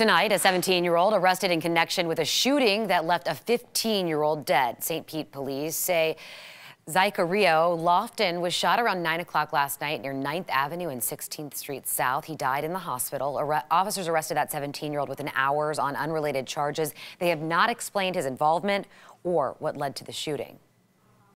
Tonight, a 17-year-old arrested in connection with a shooting that left a 15-year-old dead. St. Pete police say Zycario Lofton was shot around 9 o'clock last night near 9th Avenue and 16th Street South. He died in the hospital. Ar officers arrested that 17-year-old within hours on unrelated charges. They have not explained his involvement or what led to the shooting.